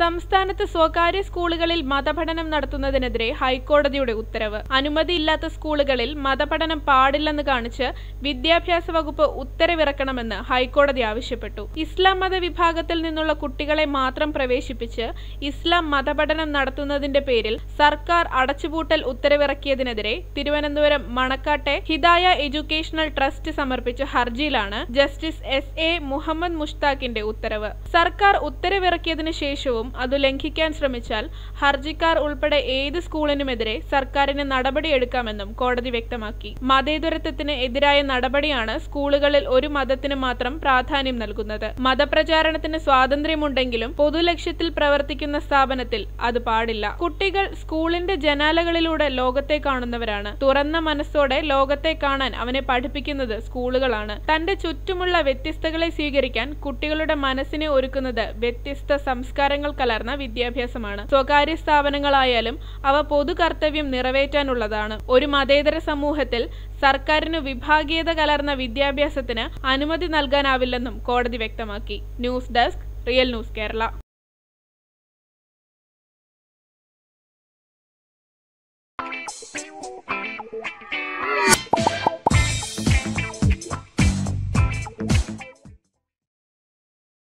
സംസ്ഥാനത്ത് സ്വകാര്യ സ്കൂളുകളിൽ മതപഠനം നടത്തുന്നതിനെതിരെ ഹൈക്കോടതിയുടെ ഉത്തരവ്. അനുമതിയില്ലാത്ത സ്കൂളുകളിൽ മതപഠനം പാടില്ലെന്ന് കാണിച്ച് വിദ്യാഭ്യാസ വകുപ്പ് ഉത്തരവിറക്കണമെന്ന് ഹൈക്കോടതി ആവശ്യപ്പെട്ടു. ഇസ്ലാം മത വിഭാഗത്തിൽ നിന്നുള്ള കുട്ടികളെ മാത്രം പ്രവേശിപ്പിച്ച് ഇസ്ലാം മതപഠനം നടത്തുന്നതിന്റെ പേരിൽ സർക്കാർ അടച്ചുപൂട്ടൽ ഉത്തരവിറക്കിയതിനെതിരെ തിരുവനന്തപുരം മണക്കാട്ടെ ഹിദായ എഡ്യൂക്കേഷണൽ ട്രസ്റ്റ് സമർപ്പിച്ച ഹർജിയിലാണ് ജസ്റ്റിസ് എസ് എ മുഹമ്മദ് മുഷ്താഖിന്റെ ഉത്തരവ്. സർക്കാർ ഉത്തരവിറക്കിയതിനു ശേഷവും അത് ലംഘിക്കാൻ ശ്രമിച്ചാൽ ഹർജിക്കാർ ഉൾപ്പെടെ ഏത് സ്കൂളിനുമെതിരെ സർക്കാരിന് നടപടിയെടുക്കാമെന്നും കോടതി വ്യക്തമാക്കി. മതേതരത്വത്തിന് എതിരായ നടപടിയാണ് സ്കൂളുകളിൽ ഒരു മതത്തിന് മാത്രം പ്രാധാന്യം നൽകുന്നത്. മതപ്രചാരണത്തിന് സ്വാതന്ത്ര്യമുണ്ടെങ്കിലും പൊതുലക്ഷ്യത്തിൽ പ്രവർത്തിക്കുന്ന സ്ഥാപനത്തിൽ അത് പാടില്ല. കുട്ടികൾ സ്കൂളിന്റെ ജനാലകളിലൂടെ ലോകത്തെ കാണുന്നവരാണ്. തുറന്ന മനസ്സോടെ ലോകത്തെ കാണാൻ അവനെ പഠിപ്പിക്കുന്നത് സ്കൂളുകളാണ്. തന്റെ ചുറ്റുമുള്ള വ്യത്യസ്തകളെ സ്വീകരിക്കാൻ കുട്ടികളുടെ മനസ്സിനെ ഒരുക്കുന്നത് വ്യത്യസ്ത സംസ്കാരങ്ങൾ കലർന്ന വിദ്യാഭ്യാസമാണ്. സ്വകാര്യ സ്ഥാപനങ്ങളായാലും അവ പൊതുകർത്തവ്യം നിറവേറ്റാനുള്ളതാണ്. ഒരു മതേതര സമൂഹത്തിൽ സർക്കാരിന് വിഭാഗീയത കലർന്ന വിദ്യാഭ്യാസത്തിന് അനുമതി നൽകാനാവില്ലെന്നും കോടതി വ്യക്തമാക്കി. News desk real news Kerala.